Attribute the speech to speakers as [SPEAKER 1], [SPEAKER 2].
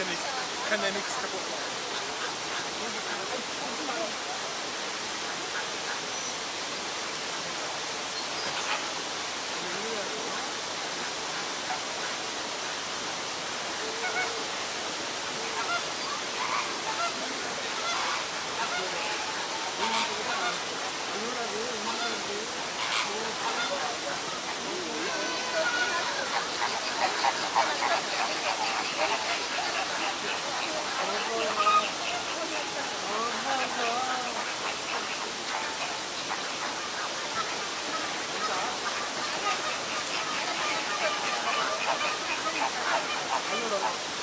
[SPEAKER 1] kann, ich, kann ja nichts kaputt machen.
[SPEAKER 2] Thank you. 世の中。